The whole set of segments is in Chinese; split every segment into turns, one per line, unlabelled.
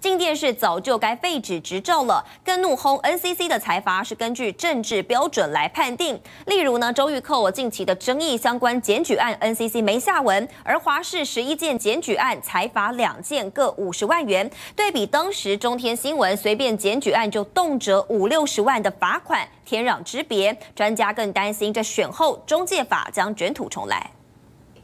进电视早就该废止执照了，更怒轰 NCC 的裁罚是根据政治标准来判定。例如呢，周玉蔻近期的争议相关检举案，NCC 没下文；而华视十一件检举案，裁罚两件各五十万元。对比当时中天新闻随便检举案就动辄五六十万的罚款，天壤之别。专家更担心这选后中介法将卷土重来。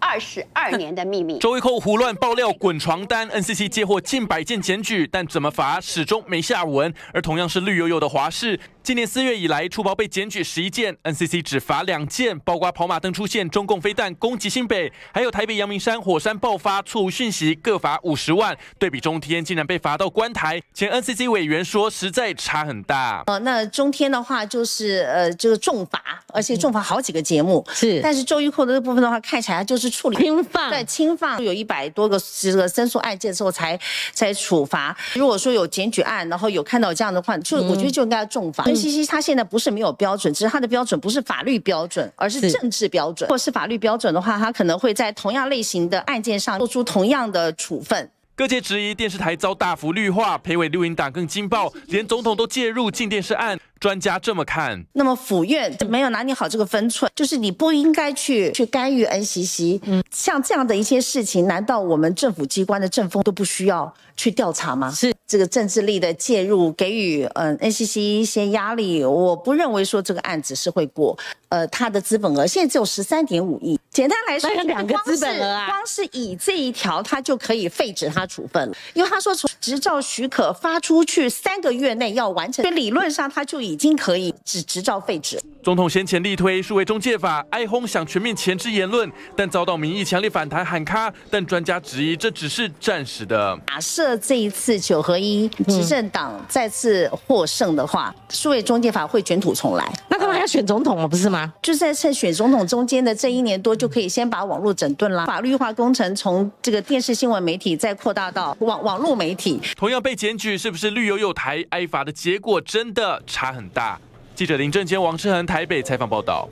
二十二年的秘密。
周一蔻胡乱爆料滚床单，NCC 接获近百件检举，但怎么罚始终没下文。而同样是绿油油的华视。今年四月以来，出包被检举十一件，NCC 只罚两件，包括跑马灯出现中共飞弹攻击新北，还有台北阳明山火山爆发错误讯息，各罚五十万。对比中天，竟然被罚到关台。前 NCC 委员说，实在差很大。
呃，那中天的话就是呃，这个重罚，而且重罚好几个节目。
是，
但是周玉蔻的这部分的话，看起来就是处理
轻放，
对轻放，有一百多个这个申诉案件之后才才处罚。如果说有检举案，然后有看到这样的话，就我觉得就应该重罚。西西他现在不。是没有标准，只是他的标准不是法律标准，而是政治标准。如果是法律标准的话，他可能会在同样类型的案件上做出同样的处分。
各界质疑电视台遭大幅绿化，裴伟录音档更惊爆，连总统都介入禁电视案。专家这么看，
那么府院没有拿捏好这个分寸，就是你不应该去去干预 NCC。嗯，像这样的一些事情，难道我们政府机关的政风都不需要去调查吗？
是
这个政治力的介入，给予嗯 NCC 一些压力，我不认为说这个案子是会过。呃，它的资本额现在只有十三点五亿，简单来说，
两个资本额啊，
光是以这一条，他就可以废止他处分了，因为他说从执照许可发出去三个月内要完成，所以理论上他就已经可以执执照废止。
总统先前力推数位中介法，哀轰想全面前置言论，但遭到民意强烈反弹喊卡。但专家质疑这只是暂时的。
假设这一次九合一执政党再次获胜的话，数位中介法会卷土重来。
那干嘛要选总统啊？不是吗？
就是在趁选总统中间的这一年多，就可以先把网络整顿啦。法律化工程从这个电视新闻媒体再扩大到网网络媒体。
同样被检举，是不是绿油油台挨罚的结果真的差很大？记者林正坚、王世恒台北采访报道。